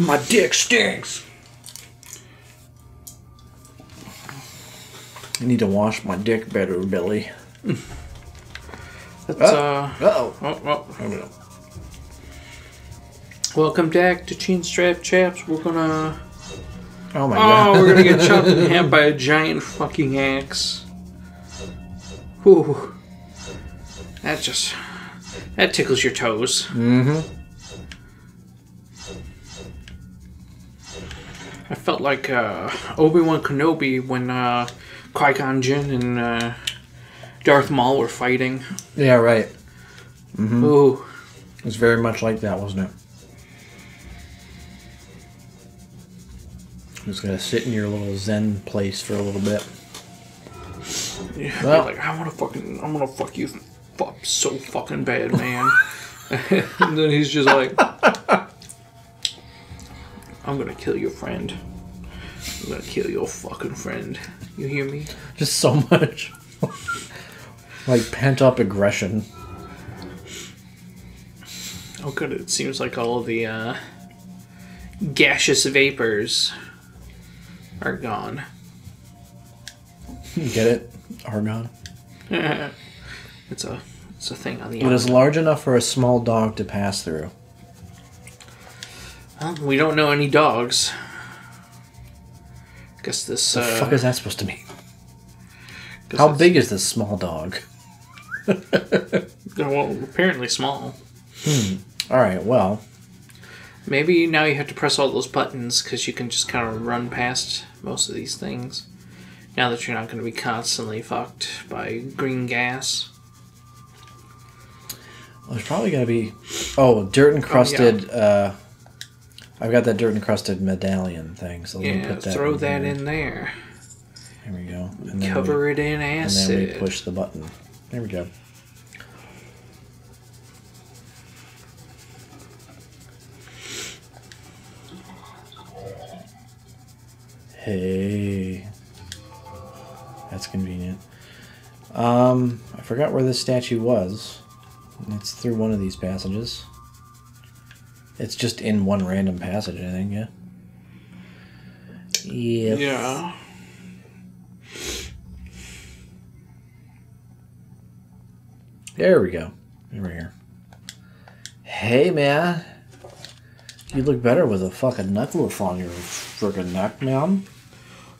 My dick stinks. I need to wash my dick better, Billy. Let's, Oh. uh, Uh-oh. oh, oh. Welcome back to Chinstrap Chaps. We're gonna. Oh my god. Oh, we're gonna get chopped in half by a giant fucking axe. Whew. That just. That tickles your toes. mm-hmm. I felt like uh, Obi Wan Kenobi when uh, Qui Gon Jinn and uh, Darth Maul were fighting. Yeah, right. Ooh. It was very much like that, wasn't it? Just gonna sit in your little zen place for a little bit. Yeah, Well- like I want to fucking, I'm gonna fuck you, fuck so fucking bad, man. and then he's just like, I'm gonna kill your friend. I'm gonna kill your fucking friend. You hear me? Just so much. like pent up aggression. Oh, good. It seems like all of the uh, gaseous vapors are gone. Get it? Argon. It's a, it's a thing on the. It is large enough for a small dog to pass through. Well, we don't know any dogs. Guess this. The uh, fuck is that supposed to mean? How big is this small dog? Well, apparently small. Hmm. Alright, well. Maybe now you have to press all those buttons because you can just kind of run past most of these things. Now that you're not going to be constantly fucked by green gas. There's probably gonna be. Oh, dirt encrusted. uh, I've got that dirt encrusted medallion thing, so let me Yeah, put that throw in that in there. There we go. And Cover we, it in acid. And then we push the button. There we go. Hey. That's convenient. Um, I forgot where this statue was. It's through one of these passages. It's just in one random passage, I think, yeah? Yep. Yeah. There we go. Over here. Hey, man. You look better with a fucking necklace on your friggin' neck, man.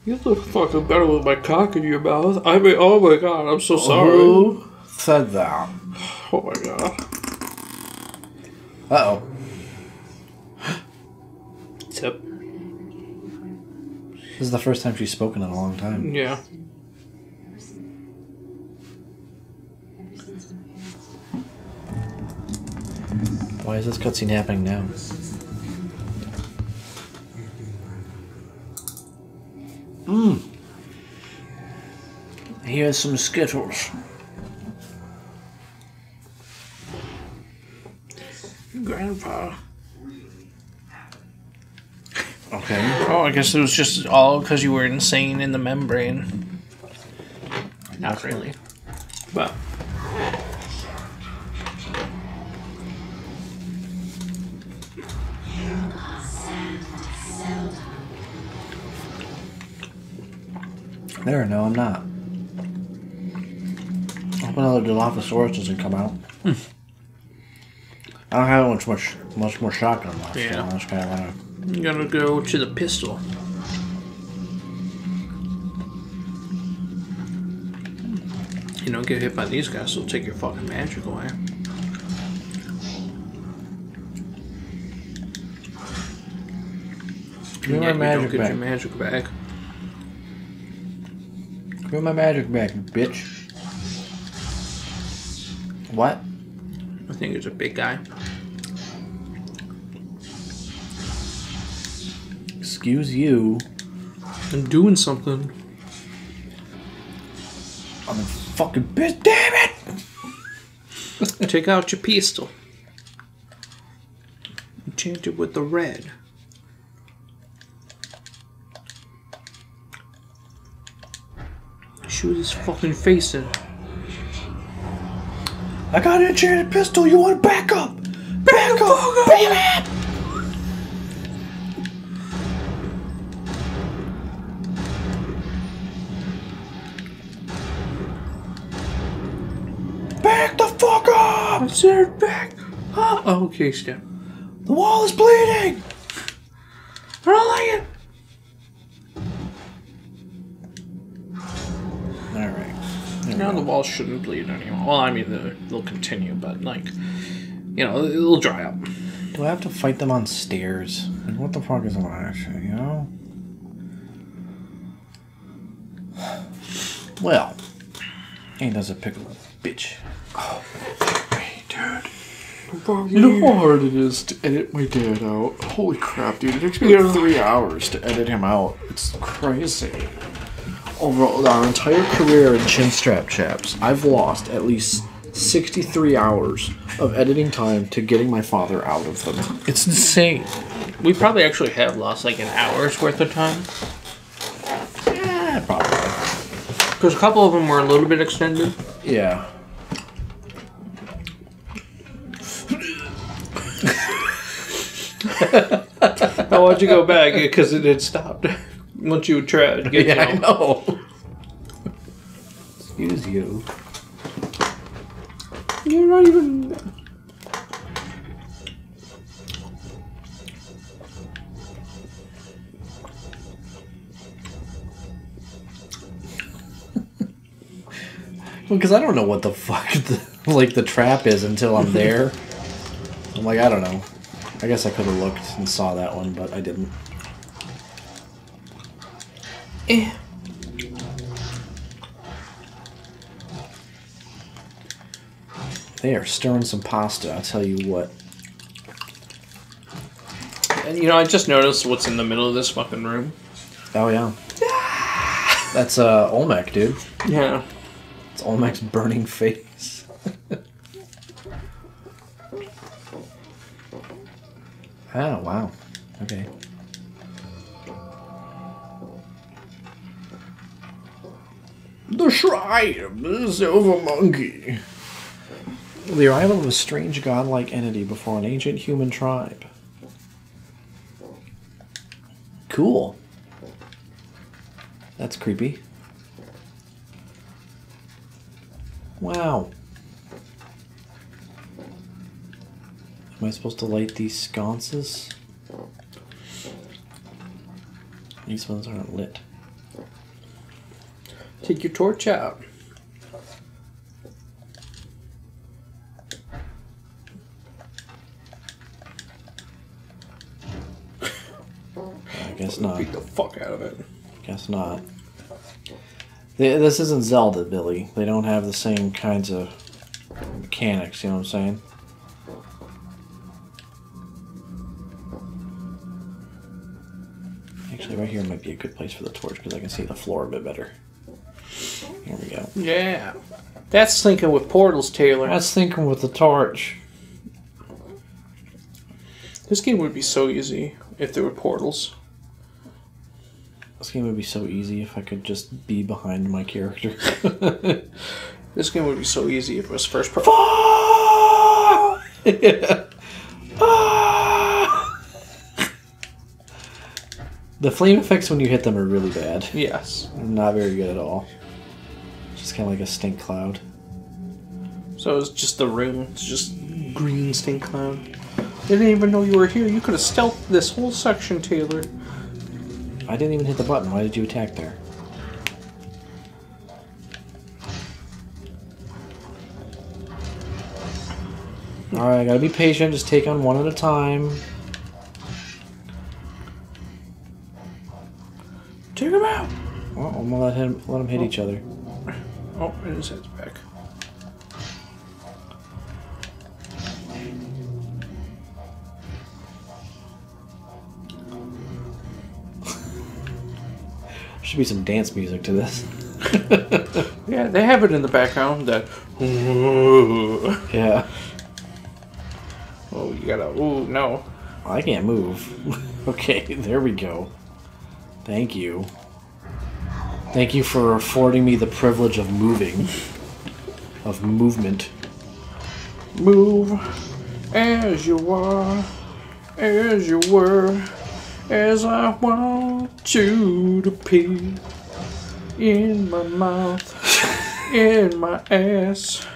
You look fucking better with my cock in your mouth. I mean, oh my god, I'm so sorry. Who said that? Oh my god. Uh oh. Tip. This is the first time she's spoken in a long time. Yeah. Why is this cutscene happening now? Mmm. Here's some Skittles. Grandpa. Okay. Oh, I guess it was just all because you were insane in the membrane. Not really. But. There, no, I'm not. I hope another Dilophosaurus doesn't come out. Hmm. I don't have much, much, much more shotgun left. Yeah. So just kind of You gotta go to the pistol. You don't get hit by these guys, they'll take your fucking magic away. Give me my magic get back. your magic back. Give me my magic back, bitch. What? I think it's a big guy. Excuse you. I'm doing something. I'm a fucking bitch. Damn it! Take out your pistol. Change it with the red. Shoot his fucking face in. I got an enchanted pistol. You want to back up? Back up, baby! Sit back. Oh, oh, okay, step. The wall is bleeding! I don't like it. Alright. Now the wall shouldn't bleed anymore. Well, I mean, they'll continue, but like, you know, it'll dry up. Do I have to fight them on stairs? What the fuck is that shit, you know? Well, ain't does a pickle bitch. Hey, You know how hard it is to edit my dad out? Holy crap, dude. It takes me like three hours to edit him out. It's crazy. Over our entire career in Chinstrap Chaps, I've lost at least 63 hours of editing time to getting my father out of them. It's insane. We probably actually have lost like an hour's worth of time Yeah, probably. because a couple of them were a little bit extended. Yeah. Oh, why'd you go back? Because it had stopped once you tried. Get, Yeah, I know. know. Excuse you. You're not even. Because I don't know what the fuck the, like the trap is until I'm there. I'm like, I don't know. I guess I could have looked and saw that one, but I didn't. Eh. They are stirring some pasta. I'll tell you what. And you know, I just noticed what's in the middle of this fucking room. Oh yeah. That's uh Olmec, dude. Yeah. It's Olmec's burning face. Oh wow. Okay. The Shrine of the Silver Monkey. The arrival of a strange godlike entity before an ancient human tribe. Cool. That's creepy. I supposed to light these sconces? These ones aren't lit. Take your torch out. I guess not. Beat the fuck out of it. Guess not. They, this isn't Zelda, Billy. They don't have the same kinds of mechanics, you know what I'm saying? Might be a good place for the torch because I can see the floor a bit better. Here we go. Yeah. That's thinking with portals, Taylor. That's thinking with the torch. This game would be so easy if there were portals. This game would be so easy if I could just be behind my character. This game would be so easy if it was first person. the flame effects when you hit them are really bad. Yes. Not very good at all. Just kind of like a stink cloud. So it's just the room. It's just green stink cloud. They didn't even know you were here. You could have stealthed this whole section, Taylor. I didn't even hit the button. Why did you attack there? Alright, I gotta be patient. Just take on one at a time. I'm gonna let him let them hit each other. Oh, and his head's back. Should be some dance music to this. Yeah, they have it in the background. That. Yeah. Oh, you gotta. Oh no. I can't move. okay, there we go. Thank you. Thank you for affording me the privilege of moving. Of movement. Move as you are, as you were, as I want you to pee in my mouth, in my ass,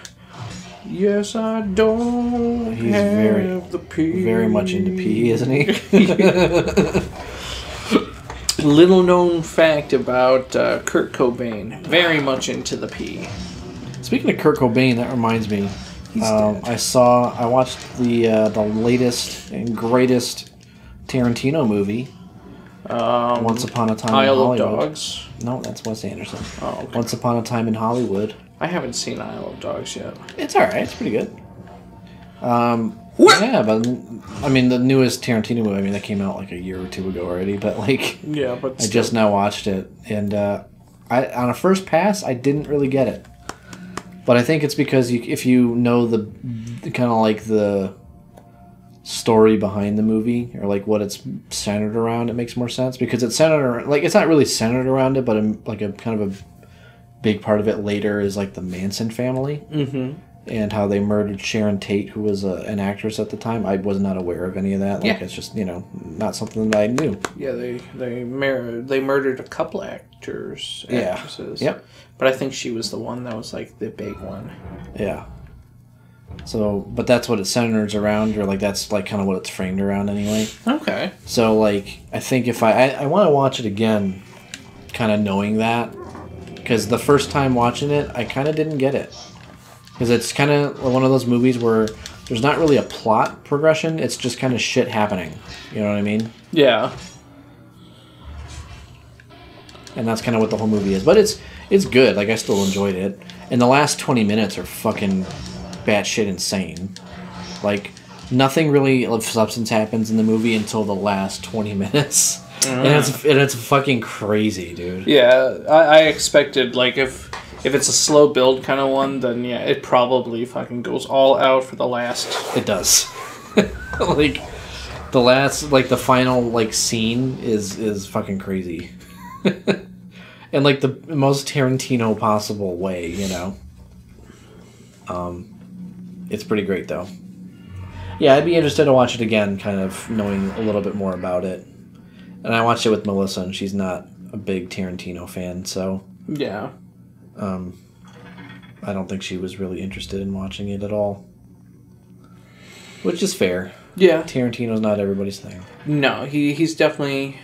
Yes, I don't He's have very- the pee. Very much into pee, isn't he? Little known fact about uh, Kurt Cobain. Very much into the pee. Speaking of Kurt Cobain, that reminds me. Um, I saw, I watched the uh, the latest and greatest Tarantino movie, Um, Once Upon a Time in Isle of Hollywood. Dogs. No, that's Wes Anderson. Oh, okay. Once Upon a Time in Hollywood. I haven't seen Isle of Dogs yet. It's all right. It's pretty good. Um, yeah, but I mean, the newest Tarantino movie. I mean, that came out like a year or two ago already. But like, Yeah, but I just now watched it, and uh, I on a first pass, I didn't really get it. But I think it's because you, if you know the, the kind of like the story behind the movie or like what it's centered around, it makes more sense because it's centered around, like it's not really centered around it, but um like a kind of a big part of it later is like the Manson family Mm-hmm. And how they murdered Sharon Tate, who was a, an actress at the time. I was not aware of any of that. Like Yeah. it's just you know not something that I knew. Yeah, they they mur- they murdered a couple actors, actresses. Yeah. Yep. But I think she was the one that was like the big one. Yeah. So, but that's what it centers around, or like that's like kind of what it's framed around anyway. Okay. So, like, I think if I I, I want to watch it again, kind of knowing that, because the first time watching it, I kind of didn't get it, because it's kind of one of those movies where there's not really a plot progression; it's just kind of shit happening. You know what I mean? Yeah. and that's kind of what the whole movie is. But it's it's good. Like I still enjoyed it. And the last twenty minutes are fucking batshit insane. Like nothing really of substance happens in the movie until the last twenty minutes, and mm-hmm. it's and it's fucking crazy, dude. Yeah, I, I expected like if if it's a slow build kind of one, then yeah, it probably fucking goes all out for the last. It does. like the last, like the final, like scene is is fucking crazy. In like the most Tarantino possible way, you know. Um, it's pretty great though. Yeah, I'd be interested to watch it again, kind of knowing a little bit more about it. And I watched it with Melissa, and she's not a big Tarantino fan, so Yeah. Um, I don't think she was really interested in watching it at all. Which is fair. Yeah. Tarantino's not everybody's thing. No, he he's definitely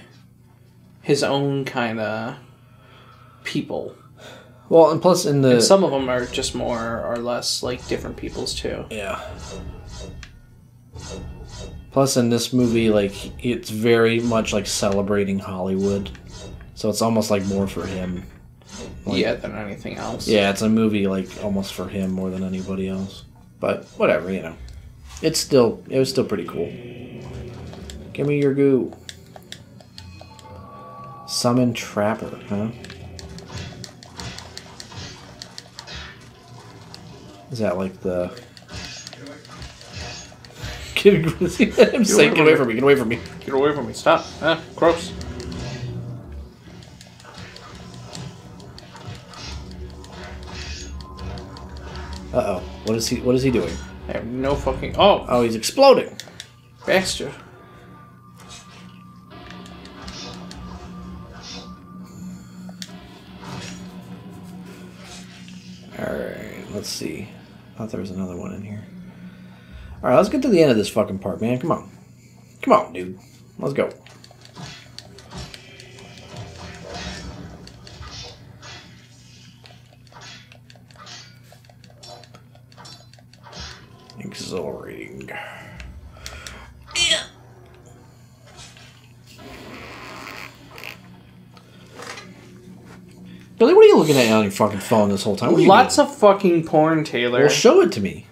his own kind of people. Well, and plus in the And some of them are just more or less like different people's too. yeah. Plus in this movie, like it's very much like celebrating Hollywood, so it's almost like more for him. Like- yeah, than anything else. Yeah, it's a movie like almost for him more than anybody else. But whatever, you know. It's still it was still pretty cool. Give me your goo. Summon Trapper, huh? Is that like the Get I'm saying, get away from me, get away from me. Get away from me! Stop! Ah, gross. Uh oh. What is he what is he doing? I have no fucking. Oh, Oh, he's exploding. bastard! Alright, let's see. I thought there was another one in here. Alright, let's get to the end of this fucking part, man. Come on. Come on, dude. Let's go. Fucking phone this whole time? Lots doing? of fucking porn, Taylor. Well, show it to me.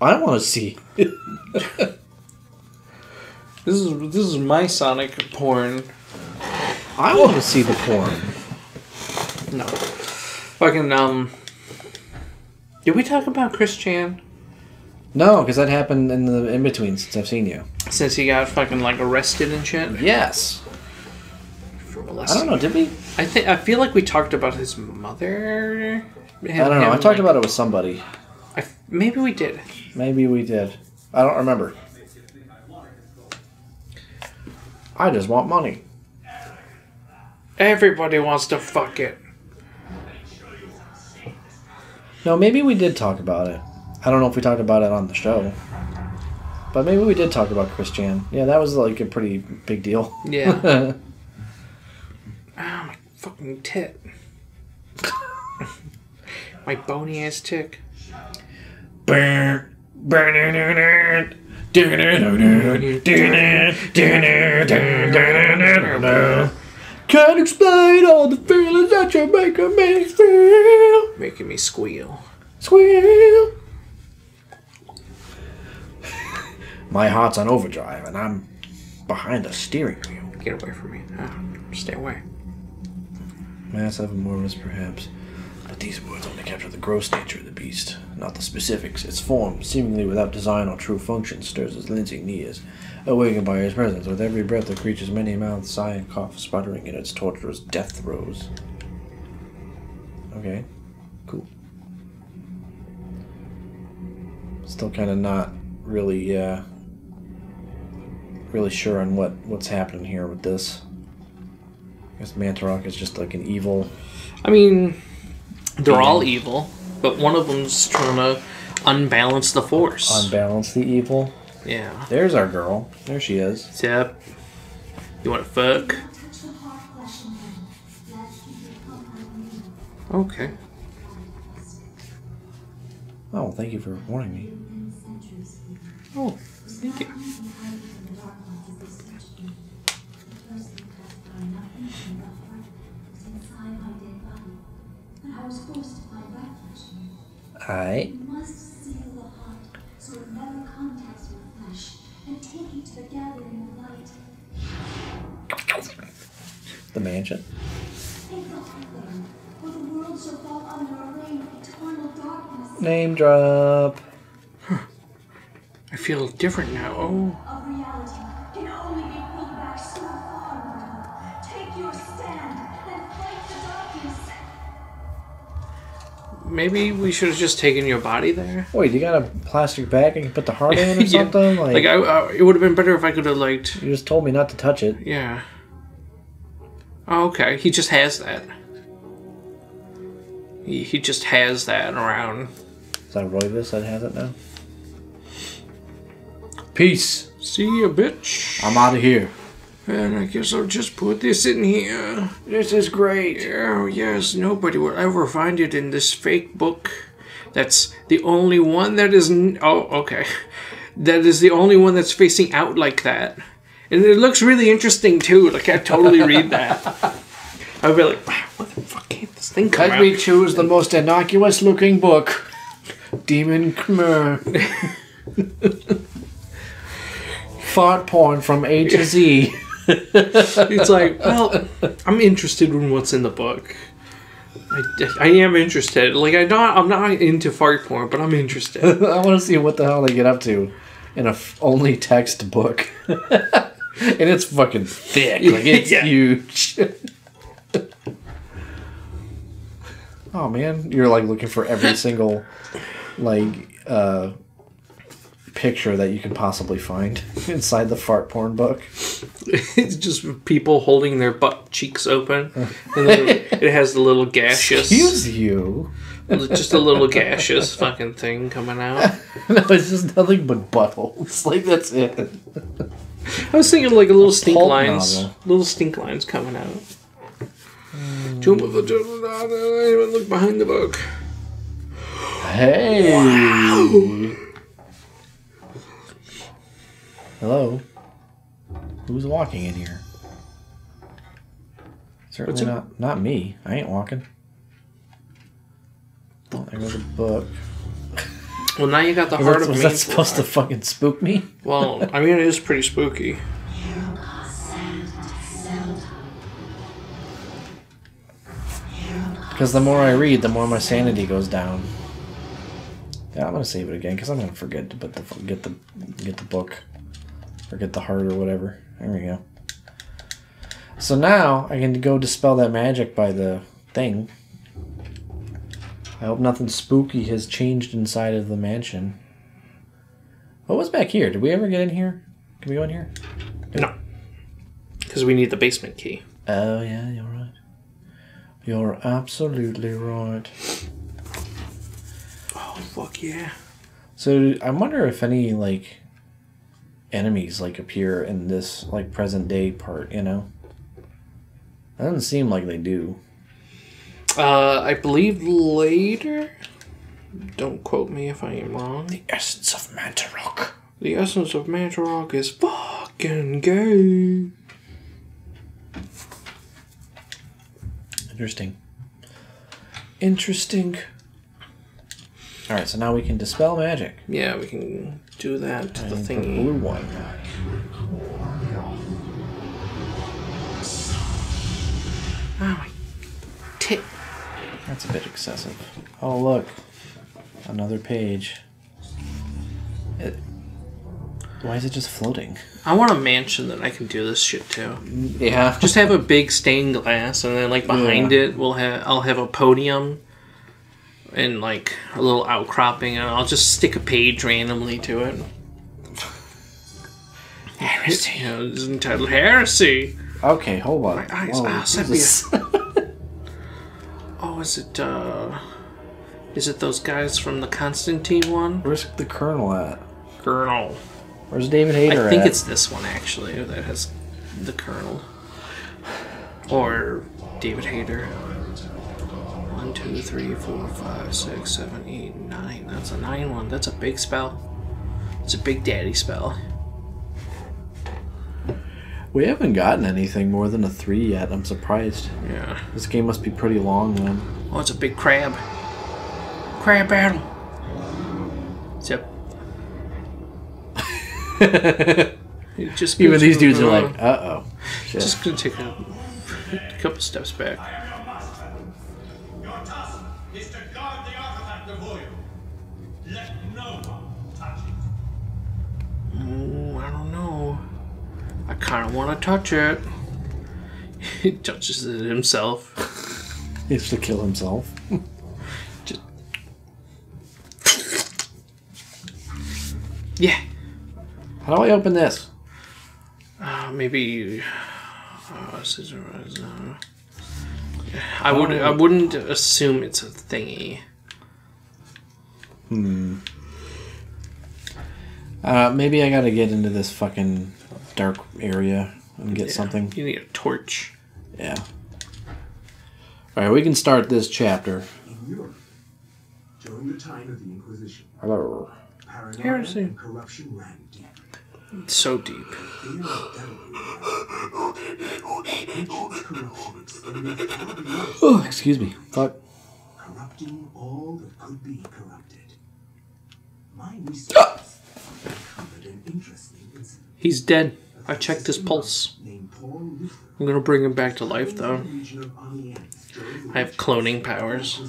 I want to see. this is this is my Sonic porn. I want to see the porn. No, fucking um. Did we talk about Chris Chan No, because that happened in the in between since I've seen you. since he got fucking like arrested and shit Yes. For I don't know. Did we? I think I feel like we talked about his mother. I don't know. I talked about it with somebody. I f maybe we did. Maybe we did. I don't remember. I just want money. Everybody wants to fuck it. No, maybe we did talk about it. I don't know if we talked about it on the show. But maybe we did talk about Chris Chan. Yeah, that was like a pretty big deal. Yeah. Fucking tit. my bony ass tick. Can't explain all the feelings that you're making me feel. Making me squeal. Squeal. My heart's on overdrive, and I'm behind the steering wheel. Get away from me. Ah, stay away. Massive enormous, perhaps. But these words only capture the gross nature of the beast, not the specifics. Its form, seemingly without design or true function, stirs as Lindsay nears, awakened by his presence. With every breath, the creature's many mouths sigh and cough, sputtering in its torturous death throes. Okay, cool. Still kind of not really, uh, really sure on what what's happening here with this. I guess Mantorok is just like an evil I mean, they're all evil, but one of them's trying to unbalance the force. unbalance the evil. yeah. There's our girl. There she is. Yep. You want to fuck? Okay. Oh, thank you for warning me. Oh, thank you. Of eternal darkness Name drop. I feel different now. Oh. Maybe we should have just taken your body there. Wait, you got a plastic bag I can put the heart in or Yeah. something? Like, Like, I, I, it would have been better if I could have, like, you just told me not to touch it. yeah. Oh, okay. He just has that. He, he just has that around. Is that Roivas that has it now? Peace. See you, bitch. I'm out of here. And I guess I'll just put this in here. This is great. Oh, yes, nobody will ever find it in this fake book. That's the only one that is. N- oh, okay. That is the only one that's facing out like that. And it looks really interesting, too. Like, I'd totally read that. I'd be like, wow, what the fuck can't this thing come Let out? me choose the most innocuous looking book. Demon Khmer. Fart porn from A to Z. It's like, well, I'm interested in what's in the book. I, I am interested. Like, I not, I'm not into fart porn, but I'm interested. I want to see what the hell they get up to in a f- only text book. and it's fucking thick. Like it's Yeah. huge. oh man, you're like looking for every single like uh picture that you can possibly find inside the fart porn book. it's just people holding their butt cheeks open. And it has the little gaseous. Excuse you. just a little gaseous fucking thing coming out. No, it's just nothing but buttholes. Like that's it. I was thinking like a little stink lines, novel. little stink lines coming out. Jump with the jump, I don't even look behind the book. Hey. Hello. Who's walking in here? Certainly not not me. I ain't walking. Oh, there goes a book. Well, now you got the Was heart that, of was me. that supposed to fucking spook me? Well, I mean, it is pretty spooky. Because the more I read, the more my sanity goes down. Yeah, I'm gonna save it again because I'm gonna forget to put the get the get the book, or get the heart or whatever. There we go. So now I can go dispel that magic by the thing. I hope nothing spooky has changed inside of the mansion. What was back here? Did we ever get in here? Can we go in here? No, because we need the basement key. Oh yeah, you're right. You're absolutely right. Oh fuck yeah! So I wonder if any like enemies like appear in this like present day part. You know, it doesn't seem like they do. Uh, I believe later. Don't quote me if I am wrong. The essence of Mantorok. The essence of Mantorok is fucking gay. Interesting. Interesting. All right, so now we can dispel magic. Yeah, we can do that to the And the thingy. blue one. Oh my tit. That's a bit excessive. Oh look, another page. It, why is it just floating? I want a mansion that I can do this shit to. Yeah. Just have a big stained glass, and then like behind Yeah. it, we'll have I'll have a podium and like a little outcropping, and I'll just stick a page randomly to it. Heresy. You know, it's entitled Heresy. Okay, hold on. My eyes. Whoa, Ah, Jesus. Oh, is it uh, is it those guys from the Constantine one? Where's the Colonel at? Colonel. Where's David Hayter I think at? it's this one actually that has the Colonel. Or David Hayter. One, two, three, four, five, six, seven, eight, nine. That's a nine one. That's a big spell. It's a big daddy spell. We haven't gotten anything more than a three yet. I'm surprised. Yeah. This game must be pretty long then. Oh, it's a big crab. Crab battle. Yep. Just Even these dudes are like, uh oh. Shit. Just gonna take a couple steps back. Your task is to guard the artifact before you. Let no one touch it. Ooh, I don't know. I kind of want to touch it. He touches it himself. He has to kill himself. Just... Yeah. How do I open this? Uh, maybe. Uh, scissor, uh, I would. I wouldn't assume it's a thingy. Uh, maybe I gotta get into this fucking dark area and get Yeah, something. You need a torch. Yeah. Alright, we can start this chapter. In Europe, during the time of the Inquisition, Hello. paranoia and corruption ran deep. It's so deep. Fear of devil Ancient corruption extended far beyond Oh, excuse me. Fuck. corrupting all that could be corrupted. My research ah! uncovered an interesting incident. He's dead. I checked his pulse. I'm gonna bring him back to life though. I have cloning powers.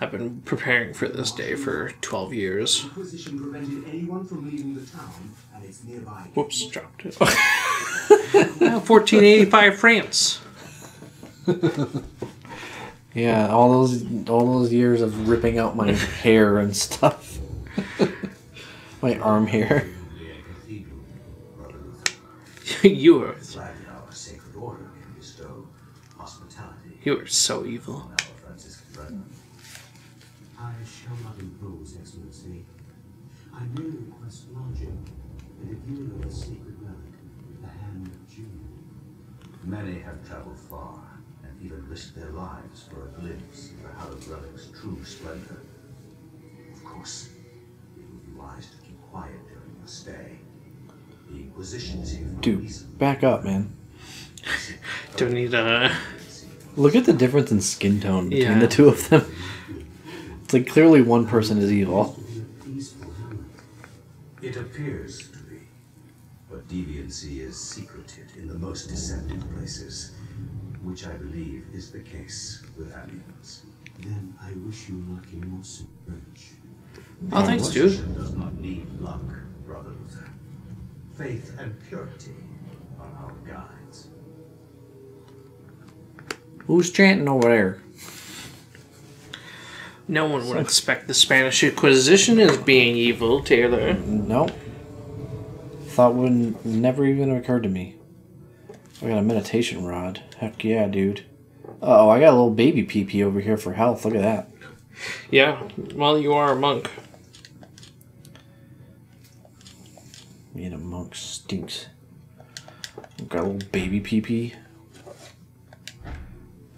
I've been preparing for this day for 12 years. Whoops, dropped it. Ah, 1485 France. Yeah, all those all those years of ripping out my hair and stuff. my arm hair. hospitality you are so evil. on our Franciscan brethren. I shall not impose, Excellency. I merely request lodging and a viewing of the sacred relic, the hand of June. Many have traveled far and even risked their lives for a glimpse of the hallowed relic's true splendor. Of course, it would be wise to keep quiet during your stay. Dude, back up, man. Do we need a. Look at the difference in skin tone between Yeah. the two of them. It's like clearly one person is evil. Peaceful. It appears to be. But deviancy is secreted in the most deceptive places, which I believe is the case with Amiens. Then I wish you luck in your search. Oh, thanks, dude. Inquisition does not need luck, Brother Luther. Faith and purity are our guides. Who's chanting over there? No one would expect the Spanish Inquisition as being evil, Taylor. Nope. Thought wouldn't never even occurred to me. I got a meditation rod. Heck yeah, dude. Oh, I got a little baby PP over here for health. Look at that. Yeah, well, you are a monk. Being a monk stinks. Got a little baby pee pee.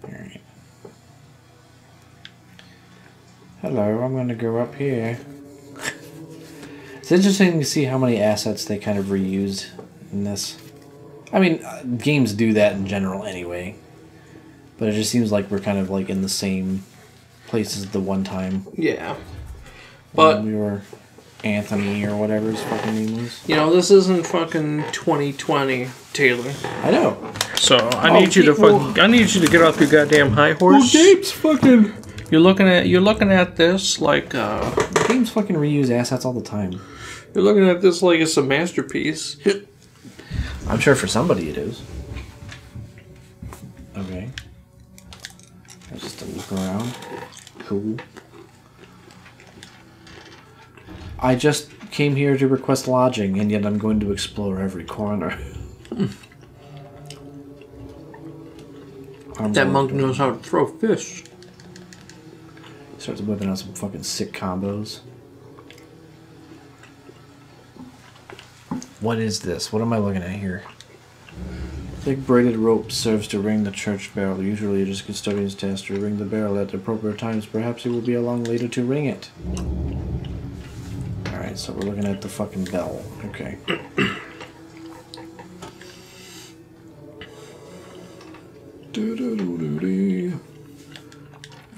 Alright. Hello, I'm gonna go up here. It's interesting to see how many assets they kind of reused in this. I mean, uh, games do that in general anyway. But it just seems like we're kind of like in the same places the one time Yeah. But we were Anthony or whatever his fucking name was. you know, this isn't fucking 2020, Taylor. I know. So I Oh, need you to people- fucking, I need you to get off your goddamn high horse. fucking. You're looking at you're looking at this like uh, Games fucking reuse assets all the time. you're looking at this like it's a masterpiece. I'm sure for somebody it is. Okay. I just a look around. Cool. I just came here to request lodging, and yet I'm going to explore every corner. I'm That monk knows how to throw fish. He Starts whipping out some fucking sick combos. What is this? What am I looking at here? Thick braided rope serves to ring the church bell. Usually it is just custodian's task to ring the bell at the appropriate times. Perhaps he will be along later to ring it. Alright, so we're looking at the fucking bell. Okay.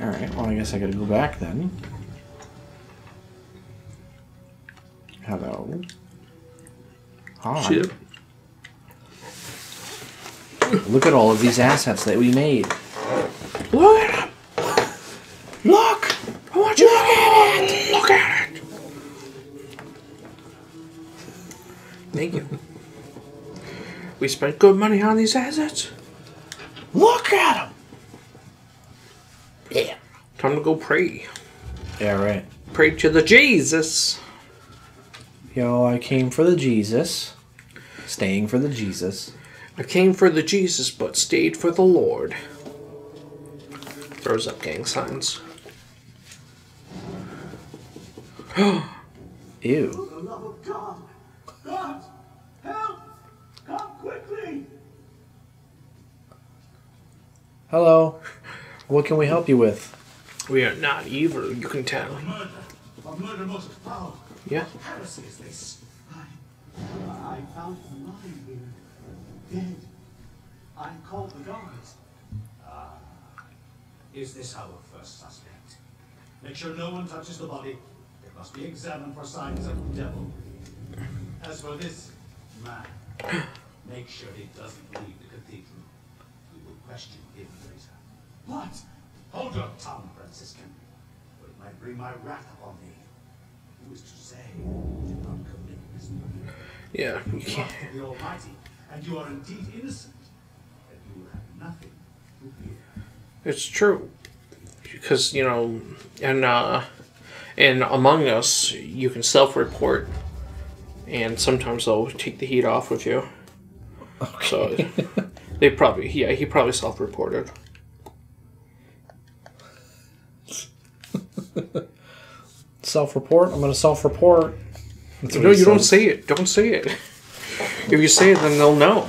Alright, well I guess I gotta go back then. Hello. Hi. Shit. Look at all of these assets that we made. Look Thank you. We spent good money on these assets. Look at them! Yeah. Time to go pray. Yeah, right. Pray to the Jesus. Yo, I came for the Jesus. Staying for the Jesus. I came for the Jesus, but stayed for the Lord. Throws up gang signs. Ew. Hello. What can we help you with? We are not evil, you can tell. Murder. A murder motive. Foul. Yeah. What heresy is this? I, I found him lying here, dead. I called the guards. Ah, is this our first suspect? Make sure no one touches the body. It must be examined for signs of the devil. As for this man, make sure he doesn't leave the cathedral. We will question him later. What? Hold your tongue, Franciscan, or it might bring my wrath upon thee. Who is to say you did not commit this murder? Yeah, you You can't. are the Almighty, and you are indeed innocent, and you will have nothing to fear. It's true. Because, you know, and uh and among us you can self report and sometimes they'll take the heat off with you. So they probably yeah, he probably self reported. Self report? I'm gonna self report. No, you don't say it. Don't say it. If you say it then they'll know.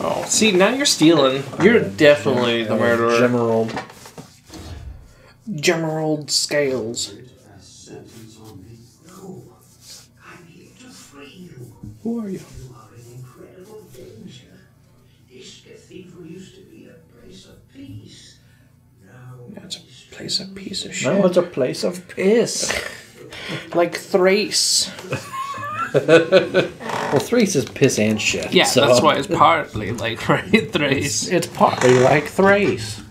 Oh, see now you're stealing. You're definitely the murderer. General. Gemerald Scales. A sentence on me? No. I'm here to free you. Who are you? That's a place of piece of shit. No, it's a place of piss. Like Thrace. Well, Thrace is piss and shit. Yeah, so that's why it's partly like right Thrace. It's partly like Thrace.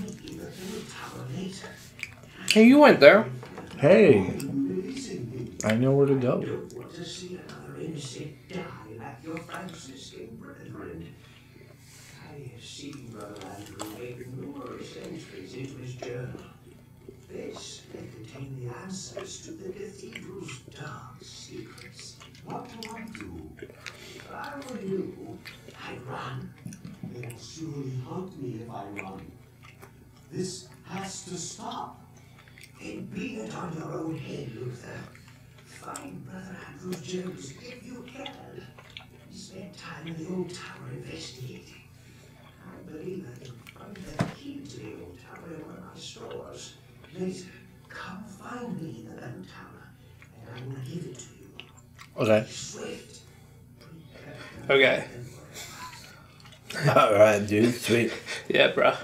maybe the hill tower later. Hey, you went there. Hey, I know where to go. Seen Brother Andrew make numerous entries into his journal. This may contain the answers to the cathedral's dark secrets. What do I do? If I were you, I'd run. They'll surely hunt me if I run. This has to stop. Then be it on your own head, Luther. Find Brother Andrew Jones if you can. He spent time in the old tower investigating. Believe I can find the key to the old tower in one of my stores. Later, come find me in the gun tower, and I will give it to you. Okay. Swift. Okay. All right, dude. Sweet. Yeah, bruh.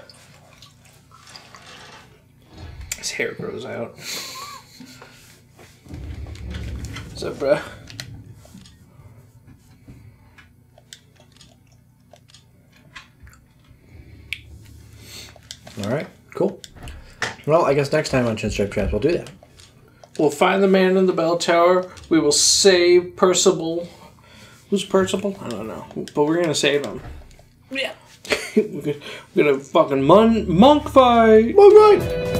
His hair grows out. What's up, bruh? All right. Cool. Well, I guess next time on Chinstrap Chaps, we'll do that. We'll find the man in the bell tower. We will save Percival. Who's Percival? I don't know. But we're gonna save him. Yeah. we're, gonna, we're gonna fucking mon- monk fight. All right.